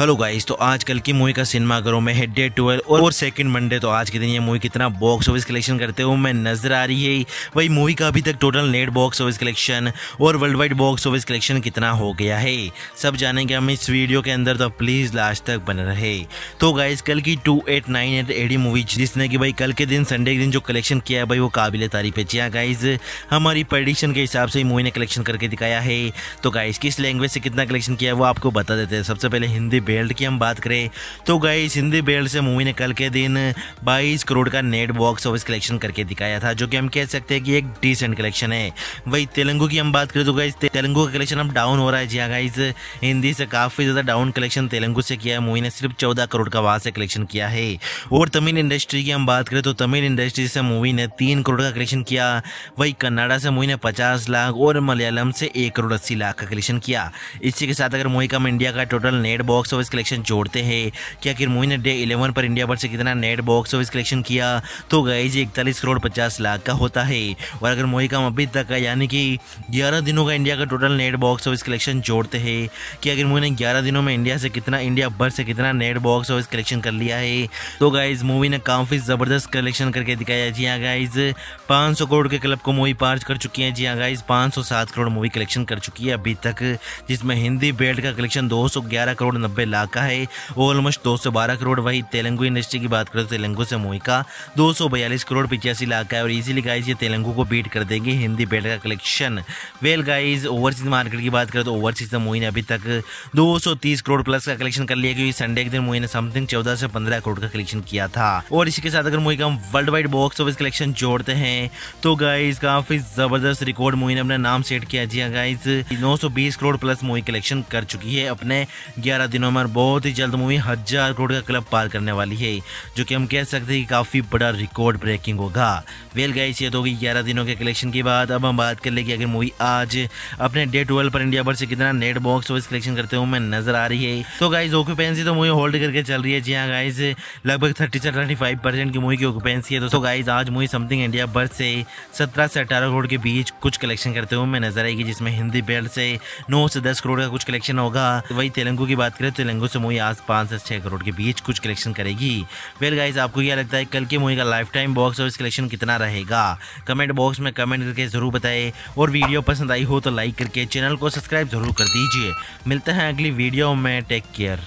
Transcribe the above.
Hello guys तो आज कल की मूवी का सिनेमा घरों में है डे ट्वेल्व और, सेकंड मंडे तो आज के दिन ये मूवी कितना बॉक्स ऑफ़िस कलेक्शन करते हुए मैं नज़र आ रही है। वही मूवी का अभी तक total net box office collection और worldwide box office collection कितना हो गया है। सब जानेंगे हम इस वीडियो के अंदर तो प्लीज़ लास्ट तक बने रहे। तो गाइज़ कल की two eight nine eight AD movie जिसने की भाई कल के दिन संडे के दिन जो कलेक्शन किया है भाई वो काबिल तारीफ़ है। जी हाँ गाइज़ हमारी प्रडिक्शन के हिसाब से ही मूवी ने कलेक्शन करके दिखाया है। तो गाइज़ किस लैंग्वेज से कितना कलेक्शन किया है वो आपको बता देते हैं। सबसे पहले हिंदी बेल्ट की हम बात करें तो गई हिंदी बेल्ट से मूवी ने कल के दिन 22 करोड़ का नेट बॉक्स ऑफ़िस कलेक्शन करके दिखाया था, जो कि हम कह सकते हैं कि एक डिसेंट कलेक्शन है। वही तेलंगु की हम बात करें तो गई तेलंगु का कलेक्शन अब डाउन हो रहा है। जी हाँ गाइज़ हिंदी से काफ़ी ज़्यादा डाउन कलेक्शन तेलंगु से किया है। मूवी ने सिर्फ़ चौदह करोड़ का वहाँ से कलेक्शन किया है। और तमिल इंडस्ट्री की हम बात करें तो तमिल इंडस्ट्री से मूवी ने तीन करोड़ का कलेक्शन किया। वही कन्नाडा से मूवी ने पचास लाख और मलयालम से एक करोड़ अस्सी लाख का कलेक्शन किया। इसी के साथ अगर मूवी का इंडिया का total net box office collection जोड़ते हैं कि आखिर मूवी ने डे इलेवन पर इंडिया पर से कितना नेट बॉक्स ऑफ़िस कलेक्शन किया तो गाइज़ इकतालीस करोड़ पचास लाख का होता है। और अगर मूवी का अभी तक का यानी कि ग्यारह दिनों का इंडिया का total net box office collection जोड़ते हैं, कि अगर मूवी ने ग्यारह दिनों में इंडिया से कितना इंडिया भर से कितना नेट बॉक्स ऑफ़िस कलेक्शन कर लिया है। तो गाइज़ मूवी ने काफ़ी ज़बरदस्त कलेक्शन करके दिखाया जी हाँ गाइज़ पाँच करोड़ के क्लब को मूवी पार कर चुकी है। जी हाँ गाइज़ पाँच करोड़ मूवी कलेक्शन कर चुकी है अभी तक, जिसमें हिंदी बेल्ट का कलेक्शन दो सौ ग्यारह करोड़ नब्बे लाख का है। ऑलमोस्ट दो सौ बारह करोड़, वही तेलंगु इंडस्ट्री की बात करें तो तेलंगु से मूवी का दो सौ बयालीस करोड़ पिचासी लाख का है और इजीली गाइज़ ये तेलंगु को बीट कर देंगे। हिंदी बेल्ट का collection well guys overseas market की बात करें तो ओवरसीज मूवी ने अभी तक दो सौ तीस करोड़ प्लस का कलेक्शन कर लिया क्योंकि संडे के दिन मूवी ने समथिंग चौदह से पंद्रह करोड़ का कलेक्शन किया था। और इसी के साथ अगर मूवी का worldwide box office collection जोड़ते हैं तो गाइज़ काफ़ी ज़बरदस्त रिकॉर्ड मूवी ने अपना नाम सेट किया। जी हाँ गाइज़ नौ करोड़ प्लस मूवी कलेक्शन कर चुकी है। अपने ग्यारह दिनों में बहुत ही जल्द मूवी हज़ार करोड़ का क्लब पार करने वाली है, जो कि हम कह सकते हैं कि काफ़ी बड़ा रिकॉर्ड ब्रेकिंग होगा। वेल गाइस ये तो ग्यारह दिनों के कलेक्शन की बात अब हम बात कर ले कि अगर मूवी आज अपने डे ट्वेल्व पर इंडिया भर से कितना नेट बॉक्स ऑफ़िस कलेक्शन करते हुए मैं नज़र आ रही है तो गाइज़ ऑक्यूपेंसी तो मूवी होल्ड करके चल रही है। जी हाँ गाइज़ लगभग थर्टी से थर्टी फाइव परसेंट की मूवी की ऑक्यूपेंसी है। तो गाइज़ आज मूवी समथिंग इंडिया भर से सत्रह से अठारह करोड़ के बीच कुछ कलेक्शन करते हुए मैं नज़र आएगी, जिसमें हिंदी बेल्ट से नौ से दस करोड़ का कुछ कलेक्शन होगा। वही तेलंगु की बात करें तेलंगु से मूवी आज पाँच से छः करोड़ के बीच कुछ कलेक्शन करेगी। वेल गाइज़ आपको क्या लगता है, कल की मूवी का life time box office collection कितना रहेगा? कमेंट बॉक्स में कमेंट करके ज़रूर बताए। और वीडियो पसंद आई हो तो लाइक करके चैनल को सब्सक्राइब ज़रूर कर दीजिए। मिलते हैं अगली वीडियो में। Take care